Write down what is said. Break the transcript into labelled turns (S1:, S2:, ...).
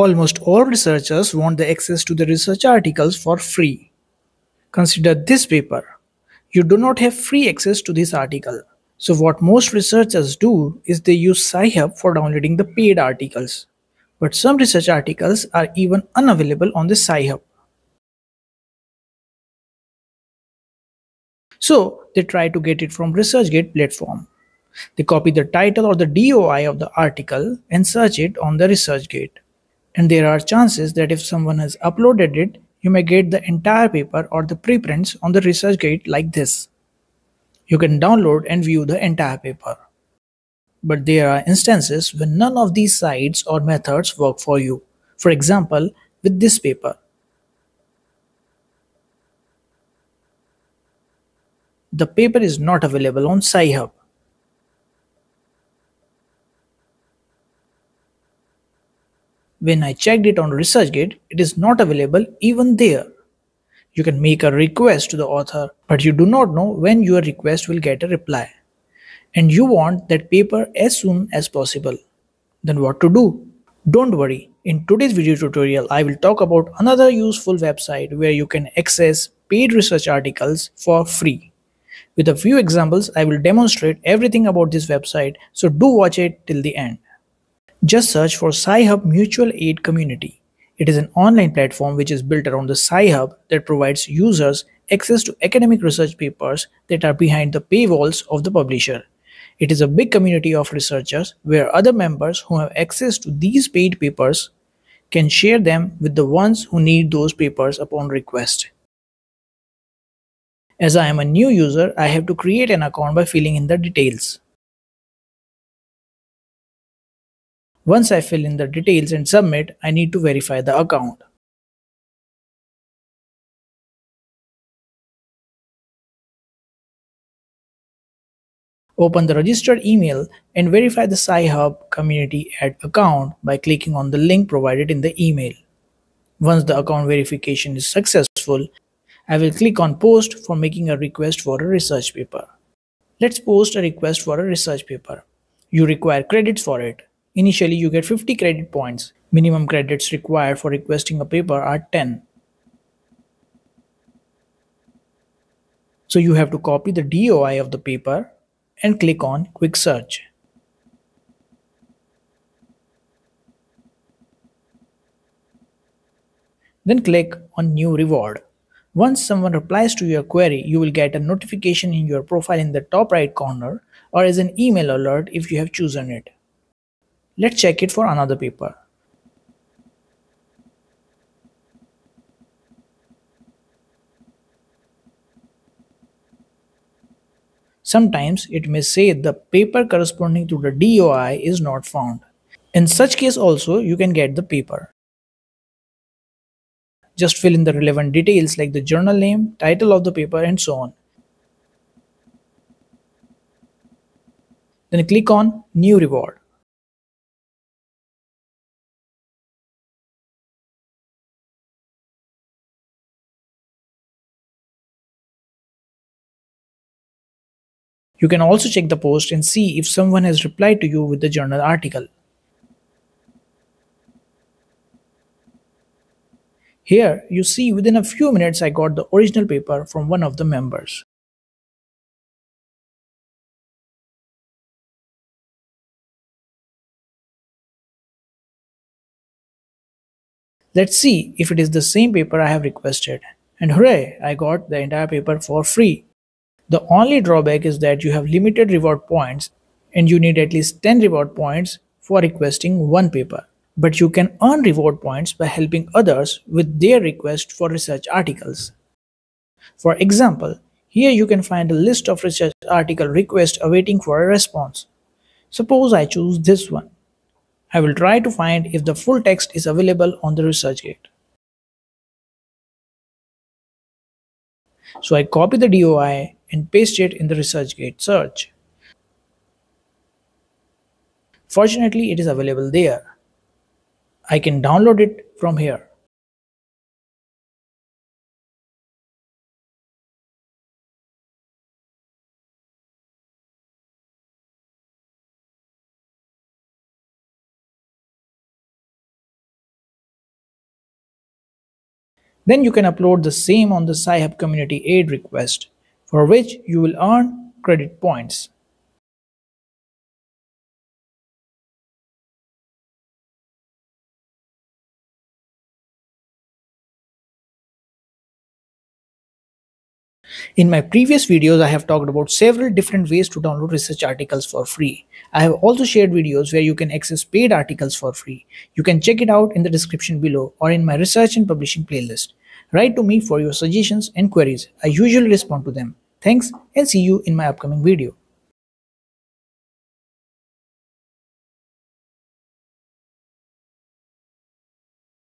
S1: Almost all researchers want the access to the research articles for free. Consider this paper. You do not have free access to this article. So what most researchers do is they use Sci-Hub for downloading the paid articles. But some research articles are even unavailable on the Sci-Hub. So they try to get it from ResearchGate platform. They copy the title or the DOI of the article and search it on the ResearchGate. And there are chances that if someone has uploaded it, you may get the entire paper or the preprints on the ResearchGate like this. You can download and view the entire paper. But there are instances when none of these sites or methods work for you. For example, with this paper. The paper is not available on Sci-Hub. When I checked it on ResearchGate, it is not available even there. You can make a request to the author, but you do not know when your request will get a reply. And you want that paper as soon as possible. Then what to do? Don't worry, in today's video tutorial, I will talk about another useful website where you can access paid research articles for free. With a few examples, I will demonstrate everything about this website, so do watch it till the end. Just search for Sci-Hub Mutual Aid Community. It is an online platform which is built around the Sci-Hub that provides users access to academic research papers that are behind the paywalls of the publisher. It is a big community of researchers where other members who have access to these paid papers can share them with the ones who need those papers upon request. As I am a new user, I have to create an account by filling in the details. Once I fill in the details and submit, I need to verify the account. Open the registered email and verify the Sci-Hub community ad account by clicking on the link provided in the email. Once the account verification is successful, I will click on post for making a request for a research paper. Let's post a request for a research paper. You require credits for it. Initially, you get 50 credit points. Minimum credits required for requesting a paper are 10. So you have to copy the DOI of the paper and click on Quick Search. Then click on New Reward. Once someone replies to your query, you will get a notification in your profile in the top right corner or as an email alert if you have chosen it. Let's check it for another paper. Sometimes it may say the paper corresponding to the DOI is not found. In such case also you can get the paper. Just fill in the relevant details like the journal name, title of the paper and so on. Then click on New Reward. You can also check the post and see if someone has replied to you with the journal article. Here, you see within a few minutes I got the original paper from one of the members. Let's see if it is the same paper I have requested. And hooray, I got the entire paper for free. The only drawback is that you have limited reward points and you need at least 10 reward points for requesting one paper. But you can earn reward points by helping others with their request for research articles. For example, here you can find a list of research article requests awaiting for a response. Suppose I choose this one. I will try to find if the full text is available on the ResearchGate. So I copy the DOI and paste it in the ResearchGate search. Fortunately, it is available there. I can download it from here. Then you can upload the same on the Sci-Hub community aid request, for which you will earn credit points. In my previous videos, I have talked about several different ways to download research articles for free. I have also shared videos where you can access paid articles for free. You can check it out in the description below or in my research and publishing playlist. Write to me for your suggestions and queries. I usually respond to them. Thanks and see you in my upcoming video.